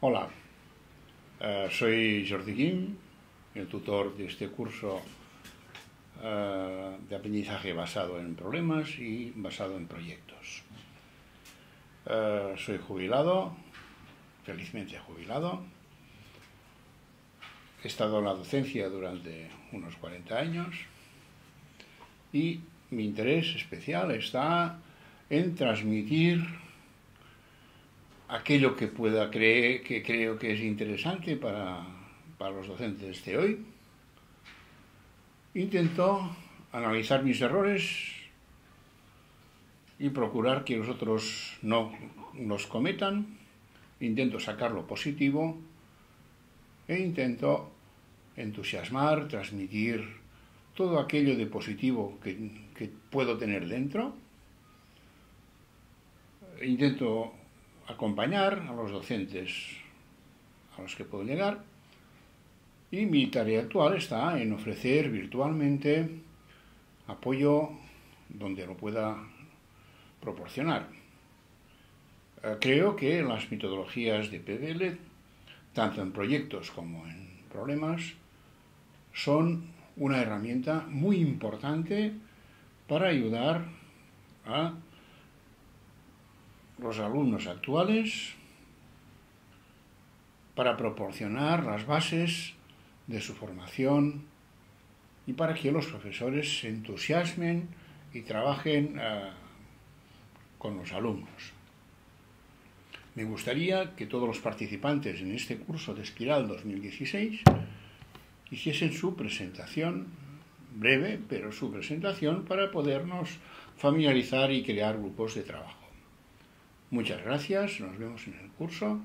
Hola, eh, soy Jordi Guim, el tutor de este curso eh, de aprendizaje basado en problemas y basado en proyectos. Eh, soy jubilado, felizmente jubilado. He estado en la docencia durante unos 40 años y mi interés especial está en transmitir aquello que pueda creer, que creo que es interesante para, para los docentes de hoy. Intento analizar mis errores y procurar que los otros no los cometan. Intento sacar lo positivo e intento entusiasmar, transmitir todo aquello de positivo que, que puedo tener dentro. Intento acompañar a los docentes a los que puedo llegar y mi tarea actual está en ofrecer virtualmente apoyo donde lo pueda proporcionar. Eh, creo que las metodologías de PBL, tanto en proyectos como en problemas, son una herramienta muy importante para ayudar a los alumnos actuales para proporcionar las bases de su formación y para que los profesores se entusiasmen y trabajen uh, con los alumnos. Me gustaría que todos los participantes en este curso de Espiral 2016 hiciesen su presentación, breve, pero su presentación para podernos familiarizar y crear grupos de trabajo. Muchas gracias, nos vemos en el curso.